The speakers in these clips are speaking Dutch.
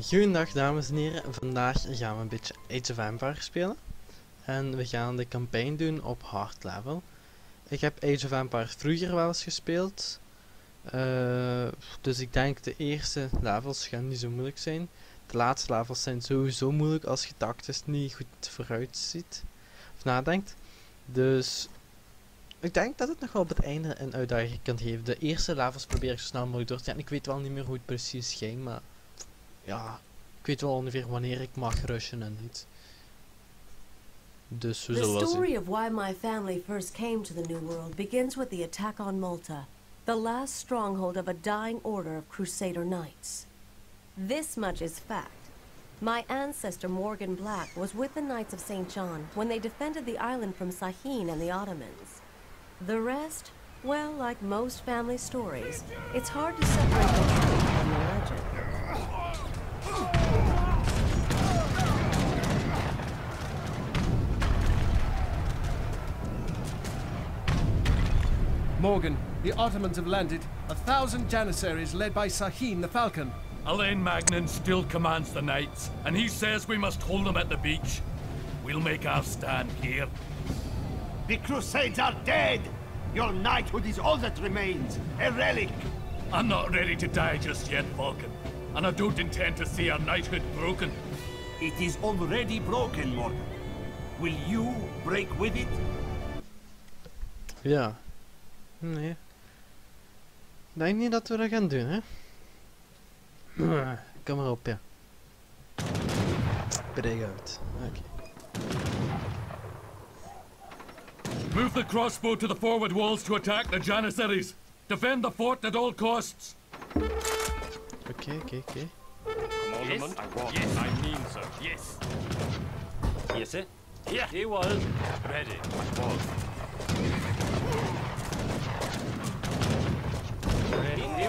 Goedendag dames en heren, vandaag gaan we een beetje Age of Empires spelen. En we gaan de campaign doen op hard level. Ik heb Age of Empires vroeger wel eens gespeeld. Uh, dus ik denk de eerste levels gaan niet zo moeilijk zijn. De laatste levels zijn sowieso moeilijk als je tactisch niet goed vooruit ziet. Of nadenkt. Dus ik denk dat het nog wel op het einde een uitdaging kan geven. De eerste levels probeer ik zo snel mogelijk door te gaan. Ik weet wel niet meer hoe het precies ging, maar ja, ik weet wel ongeveer wanneer ik mag rushen en niet. Dus we zullen The story of why my family first came to the New World begins with the attack on Malta, the last stronghold of a dying order of Crusader Knights. This much is fact. My ancestor Morgan Black was with the Knights of St. John when they defended the island from Sahin and the Ottomans. The rest, well, like most family stories, it's hard to separate Morgan, the Ottomans have landed. A thousand Janissaries led by Sahin the Falcon. Alain Magnan still commands the Knights, and he says we must hold them at the beach. We'll make our stand here. The Crusades are dead! Your knighthood is all that remains, a relic! I'm not ready to die just yet, Vulcan. And I don't intend to see our knighthood broken. It is already broken, Morgan. Will you break with it? Ja. Nee. Ik denk niet dat we dat gaan doen, hè. Kom maar op, ja. Break uit. Oké. Move the crossbow to the forward walls to attack the Janissaries. Defend the fort at all costs. Oké, oké, oké. Yes, yes, I mean so. Yes. Yes, sir. Here. He was. Ready. Was. Ready. He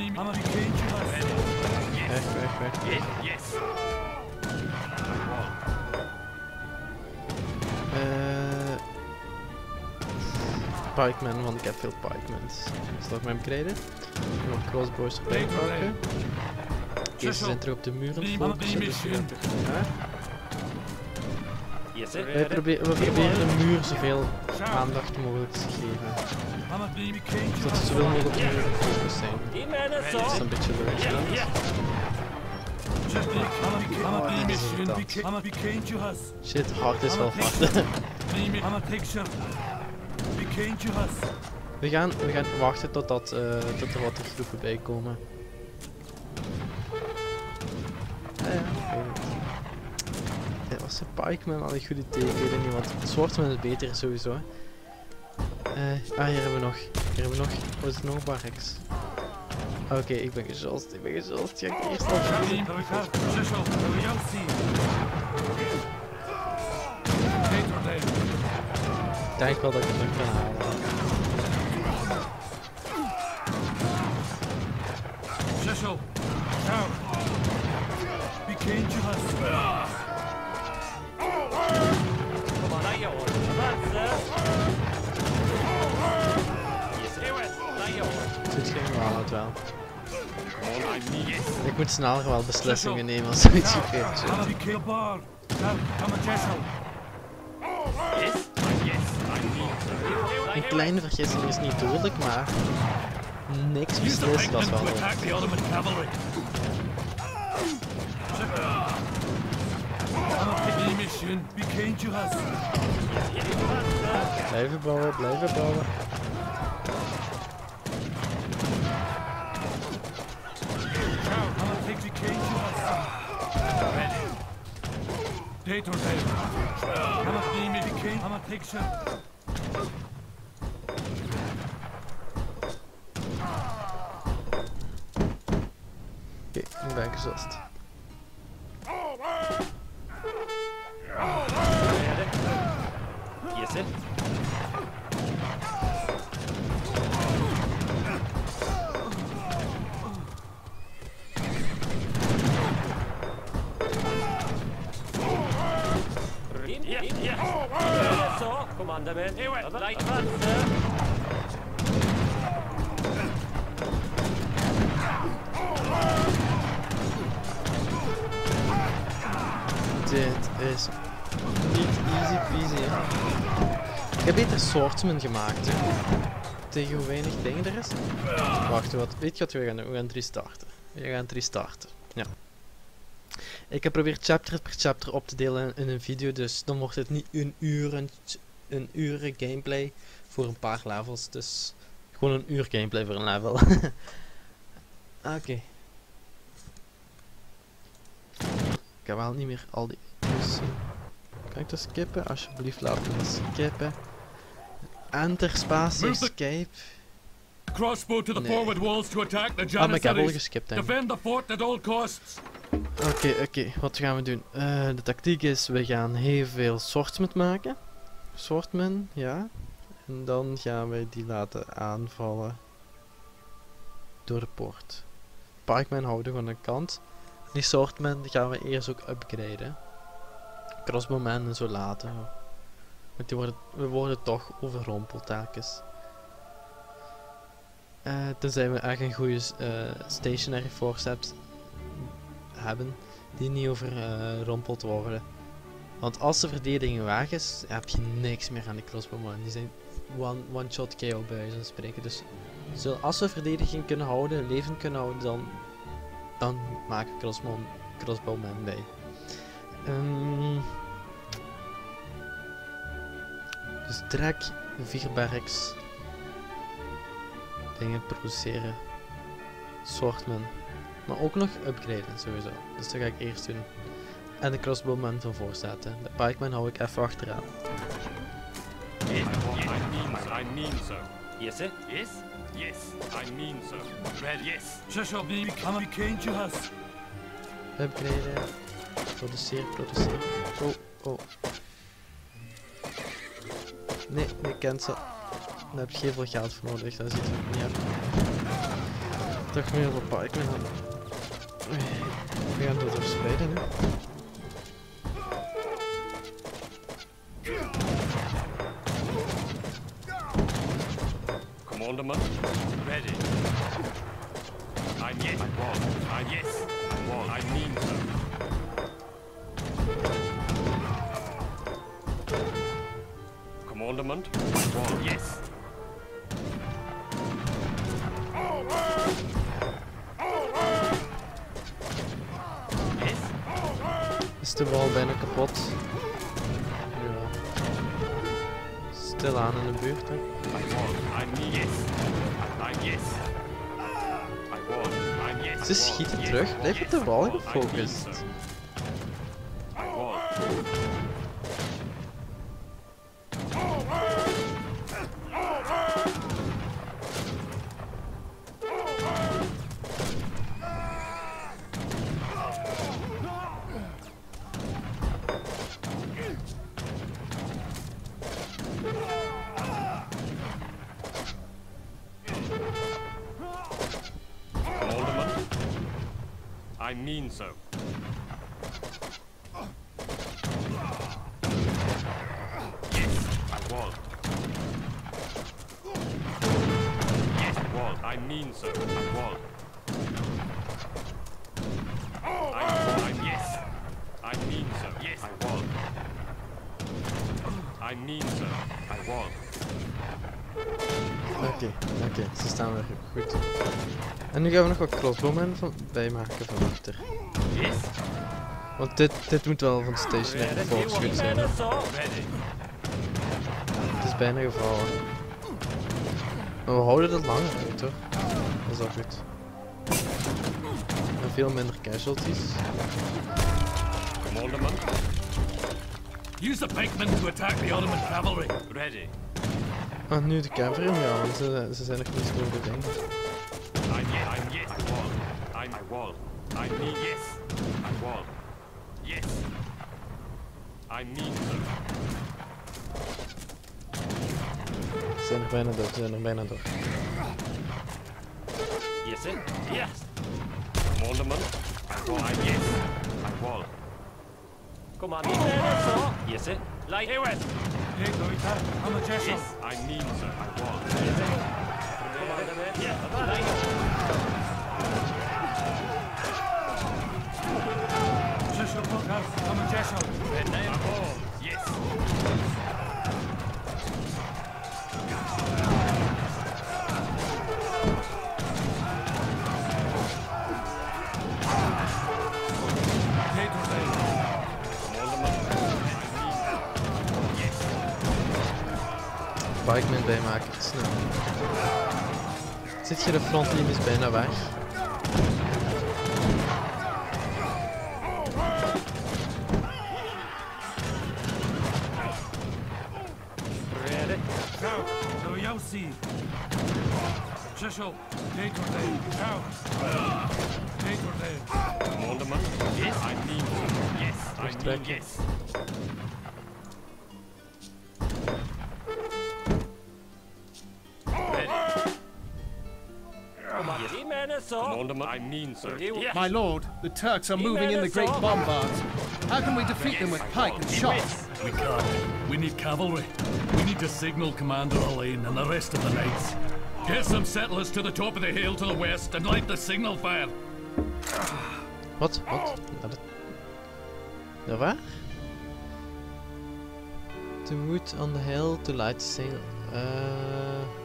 Yes, yes. Eh Pikeman, want ik heb veel Pikemans. Zal ik hem krijgen? Nog crossbows erbij pakken. Oké, ze zijn terug op de muur aan Yes, sir. Wij proberen, we proberen de muur zoveel aandacht mogelijk te geven. Zodat ze zoveel mogelijk op de muur gefocust zijn. Dat is een beetje de us. Shit, hard is wel hard. We, gaan, we gaan wachten totdat uh, tot er wat groepen bij komen. De Pikeman al een goed idee? Ik weet het niet, want Swordsman is beter sowieso. Eh, ah, hier hebben we nog. Hier hebben we nog. Wat is het nog? Barracks. Oké, ik ben gezost. Ik ben gezost. Ik eerst al. Ik denk wel dat ik het nog kan halen. Now. He came wel. Ik moet sneller wel beslissingen nemen als zoiets gebeurt. Een kleine vergissing is niet dodelijk, maar niks beslist was wel. Blijven bouwen, blijven bouwen. Now, I'm a pig. He came to us. Ready. Dator there. I'm a beam. He came. I'm a picture. Ik ben gezost. Ready? Ja, sir. Dit is niet easy peasy. Ik heb beter swordsman gemaakt. Tegen hoe weinig dingen er is. Wacht, wat, weet je wat we gaan doen? We gaan drie starten. We gaan drie starten. Ik heb geprobeerd chapter per chapter op te delen in een video, dus dan wordt het niet een uur, een, een uur gameplay voor een paar levels. Dus gewoon een uur gameplay voor een level. Oké. Ik heb wel niet meer al die dus, Kan ik dat skippen? Alsjeblieft, laat me dat skippen. Enter spatie the- escape. Crossbow to the Nee. forward walls to attack the Ah, maar ik heb al Janissaries. geskipt. Defend the fort at all costs. Oké, oké. Wat gaan we doen? Eh, de tactiek is, we gaan heel veel swordsman maken. Swordsman, ja. En dan gaan we die laten aanvallen. Door de poort. Pikeman houden we aan de kant. Die die gaan we eerst ook upgraden. Crossbowman en zo later. Want die worden, we worden toch overrompeld telkens. Eh, tenzij we echt een goede eh, stationary forceps hebben die niet overrompeld worden. Want als de verdediging weg is, heb je niks meer aan die crossbowmen. Die zijn one- one-shot KO bij spreken. Dus als we verdediging kunnen houden, leven kunnen houden, dan, dan maken we crossbow, crossbowmen bij. Ehm, dus trek, vier barracks, dingen produceren, swordman. Maar ook nog upgraden, sowieso. Dus dat ga ik eerst doen. En de crossbowman van voor zetten. De pikeman hou ik even achteraan. Yes, I mean, I mean so. Yes, sir. Yes, yes. I mean so. Yes. Upgraden. Produceren, produceren. Oh, oh. Nee, nee, cancel. Daar heb je geen veel geld voor nodig, dat ziet er niet uit. Toch meer voor pikeman dan. We gaan het verspreiden nu. Commandment. Ready. I yes. I was. I yes. I was. I mean so. Commandment. I was. Yes. Yes. Wal bijna kapot? Ja. Stilaan in de buurt, hè. Yes. Ze schieten terug. Blijf op de wal gefocust. Mean so. Yes, I was. Yes, I was. I mean so. I was. I, I yes. I mean so. Yes, I was. I mean so. I was. Oké, oké, ze staan weer goed. En nu gaan we nog wat crossbowmen van bijmaken van achter. Yes. Want dit, dit moet wel van stationary force goed zijn. hè. Het is bijna gevallen. Maar we houden het langer uit hoor. Dat is wel goed. En veel minder casualties. Use the pikemen to attack the Ottoman cavalry. Ready. Ah, nu de cavalry, ja, want ze, ze zijn nog niet zo goed denk ik. Yes. Yes. I yes. Yes. So. We zijn er bijna door, zijn er bijna door. Yes, sir. Yes. Commanderman. I yes. I. Come on, sir. Yes, sir. Light here west. Date Loita, Hama Jesho. Yes, I mean so. I will. Yes, sir. Commander, yes. Light. Bikeman bijmaken, snel. Zit je de frontline is bijna weg? Yausi. Jesho, Date Ordale. Ciao. Date Ordale. Commanderman. Yes, I mean so. Yes, I mean yes. I mean so. Yes. My lord, the Turks are moving in the great bombards. How can we defeat them with pike and shot? We can't. We need cavalry. We need to signal Commander Elaine and the rest of the knights. Get some settlers to the top of the hill to the west and light the signal fire. Wat? Wat? Naar de... Naar waar? To moot on the hill to light the signal. Uh...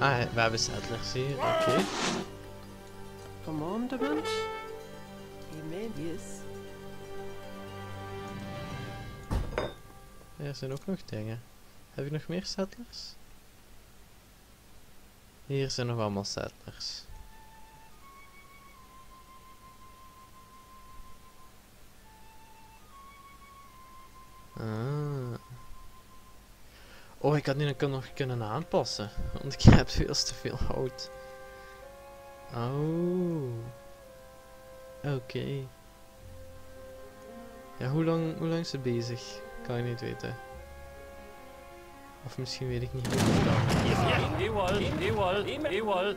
Ah, we hebben settlers hier, oké. Emelius? Ja, er zijn ook nog dingen. Heb je nog meer settlers? Hier zijn nog allemaal settlers. Oh, ik had die nog- nog kunnen aanpassen. Want ik heb veel te veel hout. Oh. Oké. Ja, hoe lang, hoe lang is het bezig? Kan ik niet weten. Of misschien weet ik niet hoe het kan. Yeah, he was. He was. He was.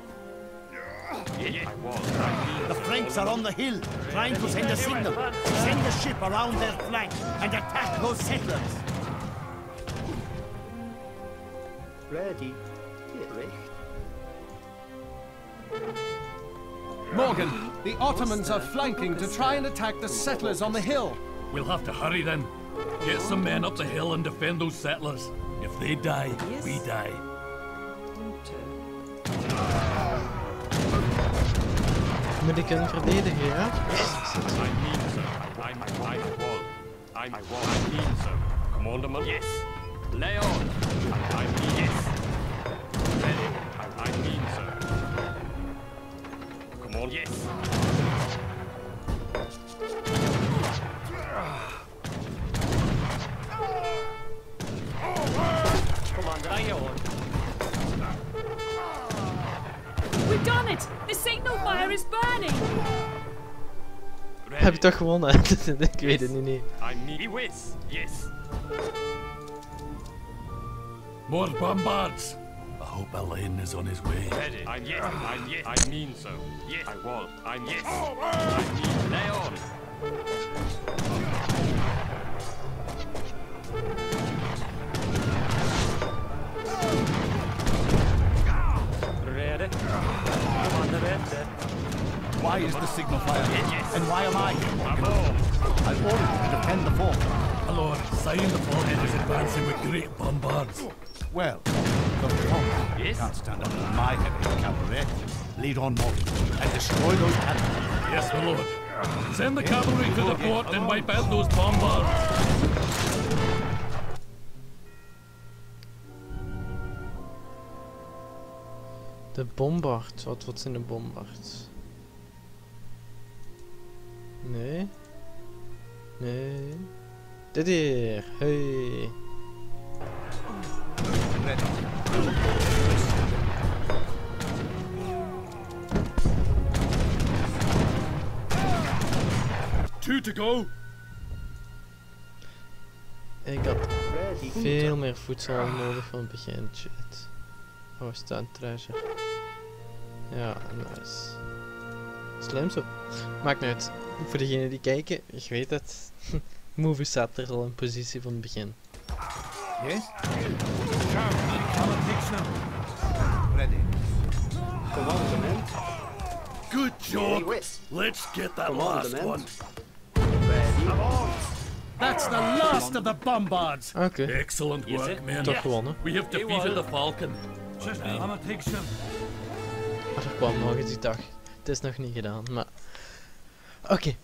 Yeah, I was. I mean The Franks are on the hill, trying to send a signal. Send the ship around their flank and attack those settlers. Ready. Morgan, the Ottomans are flanking to try and attack the settlers on the hill. We'll have to hurry then. Get some men up the hill and defend those settlers. If they die, we die. Moet ik hen verdedigen, ja? I mean so. I, I, I was. I, I was. I mean so. Commanderman. Yes. Lay on. I, I mean yes. Ready. I, I mean so. Come on. Yes. Come on, lay. We've done it! The signal fire is burning! Ready. Heb je toch gewonnen? ik weet het niet. I mean he. Yes. More bombards. I hope Elaine is on his way. Ready. I'm yes. I'm ah. yes. I mean so. Yes. I was. I'm yes. Oh. I mean lay on. Ready. Come on, the red. Why is the signal fire? Yes. And why am I here? Bravo. I've ordered you to defend the fort. My lord, sign the fort is advancing with great bombards. Well, the fort Yes. can't stand up to my heavy cavalry. Lead on, Morgan, and destroy those cannons. Yes, my lord. Send the cavalry to the fort and wipe out those bombards. De bombard. Wat, wat zijn de bombards? Nee. Nee. Dit hier. Hey. Two to go. Ik had veel meer voedsel nodig van het begin. Shit. Oh, staan treasure. Ja, nice. Slim zo. Maakt niet uit. Voor degenen die kijken, je weet het. Movie staat er al in positie van het begin. Yes? Take some. Ready. Commandement. Good job. Let's get that last one. That's the last of the bombards. Oké, Excellent Yes, work, men. toch gewonnen. We have defeated the Falcon. Just. Maar er kwam nog eens die dag. Het is nog niet gedaan, maar... Oké.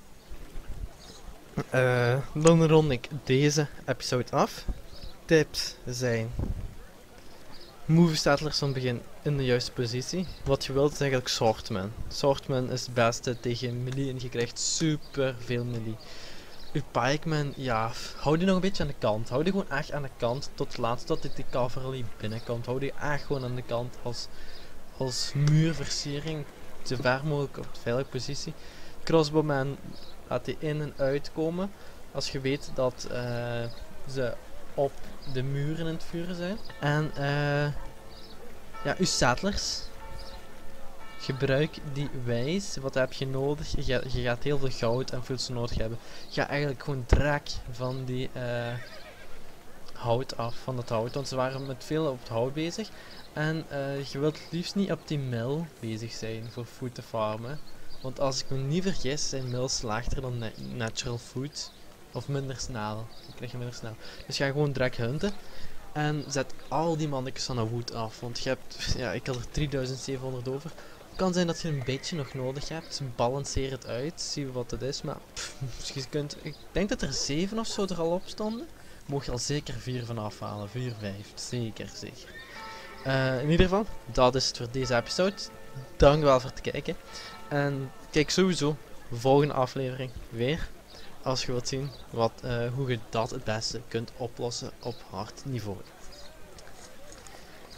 Eh, dan rond ik deze episode af. Tips zijn... Move er van het begin in de juiste positie. Wat je wilt is eigenlijk Swordman. Swordman is het beste tegen melee en je krijgt super veel melee. Uw pikeman, ja, hou die nog een beetje aan de kant. Hou die gewoon echt aan de kant tot laatst tot die cavalry binnenkomt. Hou die echt gewoon aan de kant als als muurversiering zo ver mogelijk op de veilige positie. Crossbowman laat die in en uitkomen als je weet dat eh, ze op de muren in het vuren zijn. En eh ja, uw settlers. Gebruik die wijs. Wat heb je nodig? Je, je gaat heel veel goud en voedsel nodig hebben. Ga eigenlijk gewoon drek van die eh, hout af, van het hout. Want ze waren met veel op het hout bezig. En je wilt het liefst niet op die mill bezig zijn voor food te farmen. Want als ik me niet vergis, zijn mills lager dan na- natural food. Of minder snel. Dan krijg minder snel. Dus ga gewoon direct hunten. En zet al die mannetjes van de wood af. Want je hebt, ja, ik had er 3700 over. Het kan zijn dat je een beetje nog nodig hebt. Balanceer het uit. Zie wat het is. Maar pff, je kunt, ik denk dat er 7 of zo er al op stonden. Mocht je al zeker 4 van afhalen. 4, 5. Zeker, zeker. Eh, in ieder geval, dat is het voor deze episode. Dank wel voor het kijken. En kijk sowieso de volgende aflevering weer. Als je wilt zien wat, eh, hoe je dat het beste kunt oplossen op hard niveau.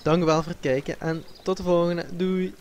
Dank wel voor het kijken en tot de volgende. Doei!